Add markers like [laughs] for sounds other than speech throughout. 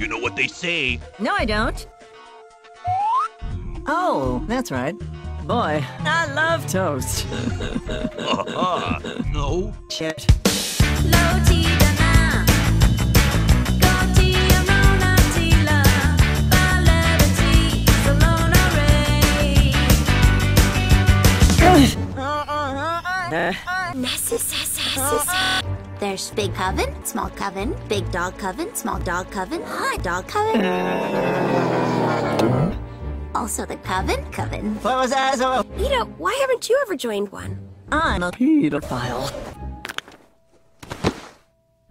You know what they say. No, I don't. Oh, that's right. Boy, I love toast. Aha. no. Shit. [laughs] There's big coven, small coven, big dog coven, small dog coven, high dog coven. Also the coven coven. What was that? So Eda, why haven't you ever joined one? I'm a pedophile.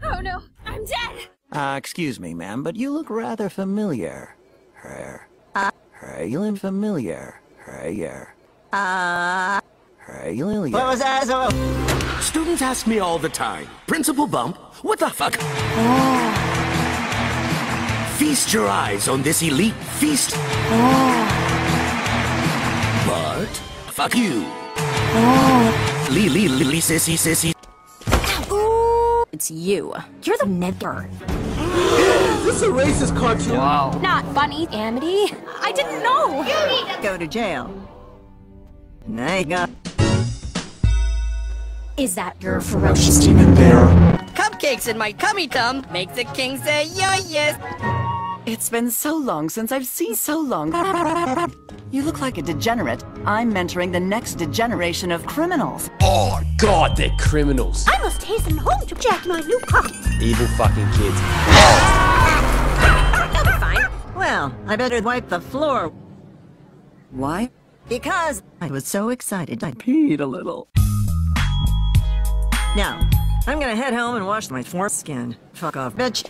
Oh no, I'm dead! Uh, excuse me, ma'am, but you look rather familiar. Her. Uh. Her, you look familiar. Her, yeah. Uh, Her, you look. what was that? So Students ask me all the time, Principal Bump, what the fuck? Oh. Feast your eyes on this elite feast. Oh. But, fuck you. Lee, Lee, Lee, sissy, sissy. It's you. You're the never. This a racist cartoon. Not funny, Amity. I didn't know. go to jail. Now you got Is that your ferocious demon there. Cupcakes in my tummy tum make the king say yo yes. It's been so long since I've seen so long. You look like a degenerate. I'm mentoring the next degeneration of criminals. Oh God, they're criminals. I must hasten home to check my new car. Evil fucking kids. [laughs] They'll be fine. Well, I better wipe the floor Why? because I was so excited I Peed a little. Now, I'm gonna head home and wash my foreskin. Fuck off, bitch.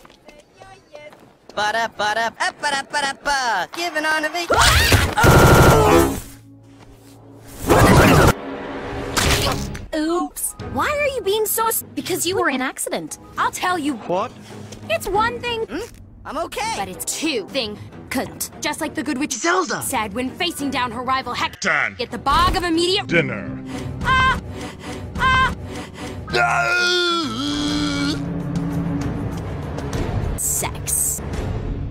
Ba da ba da ba da ba da ba. Giving on a vacation. Oops. Why are you being so s- Because you were in an accident. I'll tell you. What? It's one thing, hmm? I'm okay. but it's two thing. Couldn't. Just like the good witch Zelda. said when facing down her rival Heck Done. at the bog of immediate Dinner. Sex.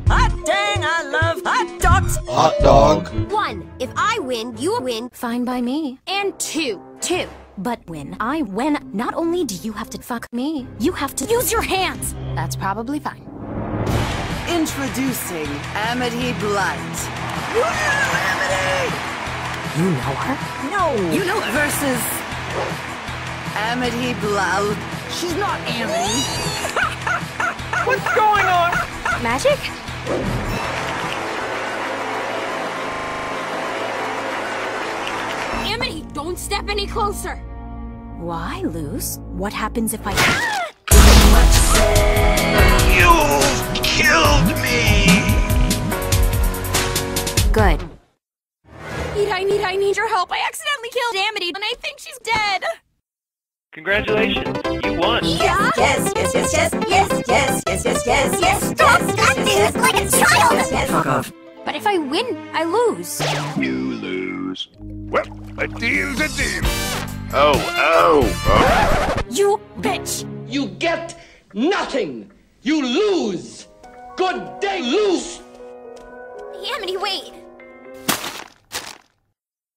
Hot dang, I love hot dogs! Hot dog. One, if I win, you win. Fine by me. And two, two. But when I win, not only do you have to fuck me, you have to use your hands. That's probably fine. Introducing Amity Blight. You know her? No! You know her. versus Amity Blau. She's not Amity. [laughs] What's going on? Magic? Amity, don't step any closer. Why, Luz? What happens if I... You killed me. Good. Need, I need, I need your help. I accidentally killed Amity, and I think she's dead. Congratulations, you won. Yes, yes, yes, yes, yes, yes, yes, yes, yes, yes, yes. Stop acting like a child. Fuck off. But if I win, I lose. You lose. Well, a deal's a deal. Oh, oh, oh. You bitch! You get nothing. You lose. Good day, lose. Amity, wait.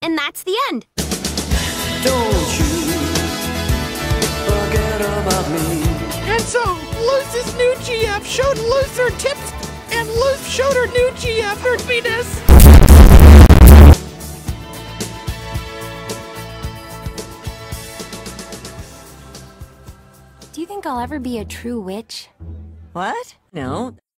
And that's the end. Don't you so, Luz's new GF showed Luz her tips, and Luz showed her new GF her penis. Do you think I'll ever be a true witch? What? No,